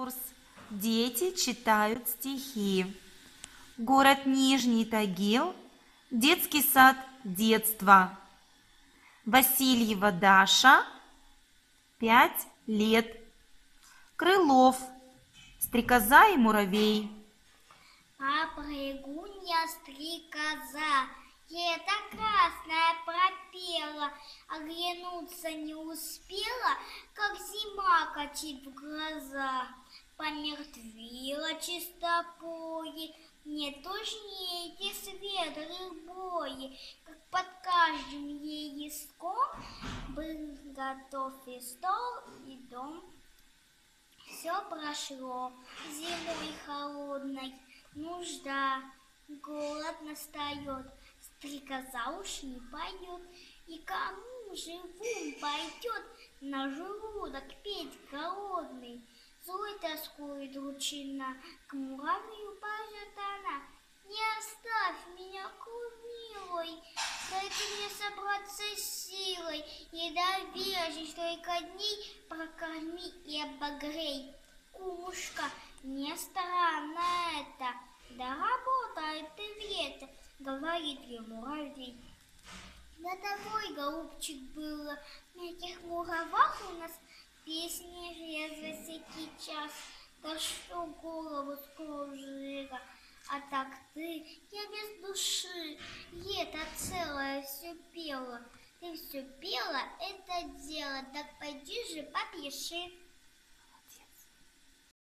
Конкурс. Дети читают стихи. Город Нижний Тагил. Детский сад детства. Васильева Даша. Пять лет. Крылов. Стрекоза и муравей. А прыгунья стрекоза, это красная пропела, Оглянуться не успела, как зима катит в глаза. Помертвила чистопои, не тужнее эти светлые бои, Как под каждым ей листком Был готов и стол, и дом. Все прошло. Зимой холодной, нужда, голод настает, стрекоза уж не поет, и кому живым пойдет на желудок петь голодный? Злой тоскует ручина, к муравью поет она. Не оставь меня, милой, дайте мне собраться с силой и доверчись только дней прокорми и обогрей. Кумушка, не странно это, да работает ты в лето, говорит ей муравей. Да тобой, голубчик, было, мягких муравах у нас песни резвы всякий час, да что голову скружила. А так ты, я без души, это целое все пела. Ты все пела, это дело, так пойди же попиши.